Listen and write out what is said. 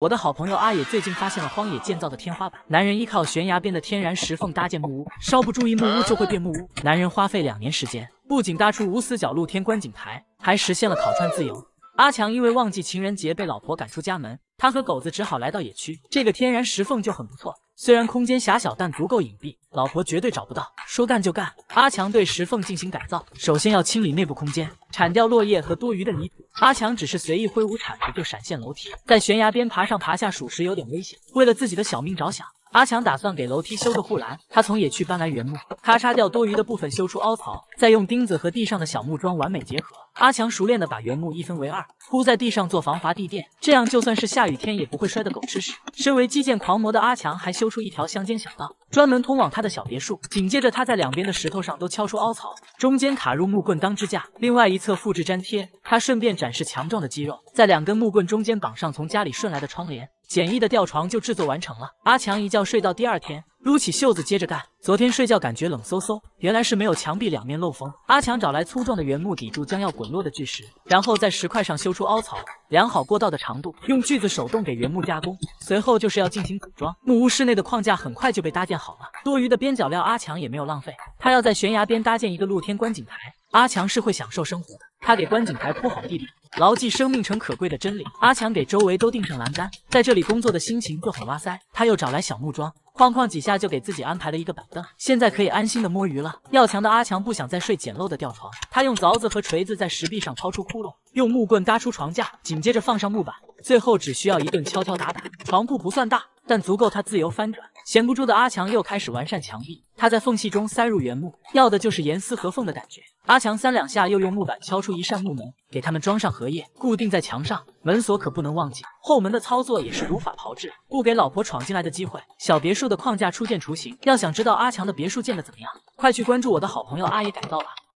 我的好朋友阿野最近发现了荒野建造的天花板。男人依靠悬崖边的天然石缝搭建木屋，稍不注意木屋就会变木屋。男人花费两年时间，不仅搭出无死角露天观景台，还实现了烤串自由。阿强因为忘记情人节被老婆赶出家门，他和狗子只好来到野区。这个天然石缝就很不错。虽然空间狭小，但足够隐蔽，老婆绝对找不到。说干就干，阿强对石缝进行改造。首先要清理内部空间，铲掉落叶和多余的泥土。阿强只是随意挥舞铲子，就闪现楼梯，在悬崖边爬上爬下，属实有点危险。为了自己的小命着想。阿强打算给楼梯修个护栏。他从野区搬来原木，咔嚓掉多余的部分，修出凹槽，再用钉子和地上的小木桩完美结合。阿强熟练的把原木一分为二，铺在地上做防滑地垫，这样就算是下雨天也不会摔得狗吃屎。身为基建狂魔的阿强，还修出一条乡间小道，专门通往他的小别墅。紧接着，他在两边的石头上都敲出凹槽，中间卡入木棍当支架，另外一侧复制粘贴。他顺便展示强壮的肌肉，在两根木棍中间绑上从家里顺来的窗帘。简易的吊床就制作完成了。阿强一觉睡到第二天，撸起袖子接着干。昨天睡觉感觉冷飕飕，原来是没有墙壁两面漏风。阿强找来粗壮的原木抵住将要滚落的巨石，然后在石块上修出凹槽，量好过道的长度，用锯子手动给原木加工。随后就是要进行组装。木屋室内的框架很快就被搭建好了，多余的边角料阿强也没有浪费，他要在悬崖边搭建一个露天观景台。阿强是会享受生活的，他给观景台铺好地板，牢记生命诚可贵的真理。阿强给周围都钉上栏杆，在这里工作的心情就很哇塞。他又找来小木桩，哐哐几下就给自己安排了一个板凳，现在可以安心的摸鱼了。要强的阿强不想再睡简陋的吊床，他用凿子和锤子在石壁上掏出窟窿，用木棍搭出床架，紧接着放上木板，最后只需要一顿敲敲打打。床铺不算大，但足够他自由翻转。闲不住的阿强又开始完善墙壁，他在缝隙中塞入原木，要的就是严丝合缝的感觉。阿强三两下又用木板敲出一扇木门，给他们装上荷叶，固定在墙上。门锁可不能忘记，后门的操作也是如法炮制，不给老婆闯进来的机会。小别墅的框架初见雏形，要想知道阿强的别墅建的怎么样，快去关注我的好朋友阿野改造吧。